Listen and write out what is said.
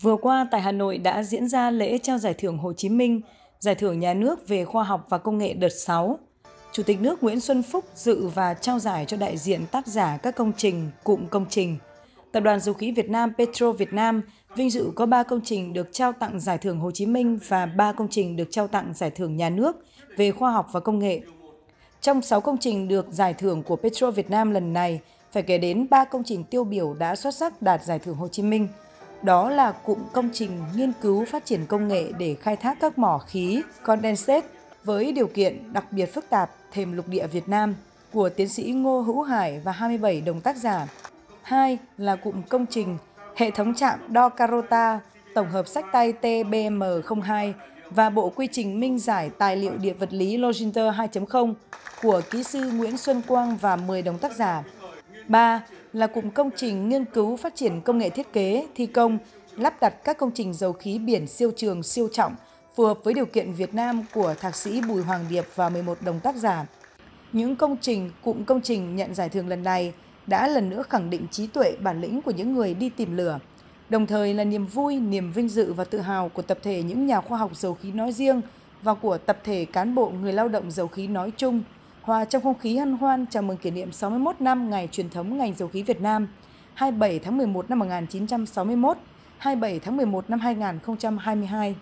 Vừa qua tại Hà Nội đã diễn ra lễ trao giải thưởng Hồ Chí Minh, giải thưởng nhà nước về khoa học và công nghệ đợt 6. Chủ tịch nước Nguyễn Xuân Phúc dự và trao giải cho đại diện tác giả các công trình, cụm công trình. Tập đoàn Dầu khí Việt Nam Petro Việt Nam vinh dự có 3 công trình được trao tặng giải thưởng Hồ Chí Minh và 3 công trình được trao tặng giải thưởng nhà nước về khoa học và công nghệ. Trong 6 công trình được giải thưởng của Petro Việt Nam lần này, phải kể đến 3 công trình tiêu biểu đã xuất sắc đạt giải thưởng Hồ Chí Minh – đó là cụm công trình nghiên cứu phát triển công nghệ để khai thác các mỏ khí, condensate với điều kiện đặc biệt phức tạp thềm lục địa Việt Nam của tiến sĩ Ngô Hữu Hải và 27 đồng tác giả. Hai là cụm công trình hệ thống trạm đo Carota tổng hợp sách tay TBM02 và bộ quy trình minh giải tài liệu địa vật lý Loginter 2.0 của kỹ sư Nguyễn Xuân Quang và 10 đồng tác giả. 3 là cụm công trình nghiên cứu phát triển công nghệ thiết kế, thi công, lắp đặt các công trình dầu khí biển siêu trường siêu trọng phù hợp với điều kiện Việt Nam của Thạc sĩ Bùi Hoàng Điệp và 11 đồng tác giả. Những công trình, cụm công trình nhận giải thưởng lần này đã lần nữa khẳng định trí tuệ bản lĩnh của những người đi tìm lửa, đồng thời là niềm vui, niềm vinh dự và tự hào của tập thể những nhà khoa học dầu khí nói riêng và của tập thể cán bộ người lao động dầu khí nói chung – hòa trong không khí hân hoan chào mừng kỷ niệm 61 năm ngày truyền thống ngành dầu khí Việt Nam, 27 tháng 11 năm 1961, 27 tháng 11 năm 2022.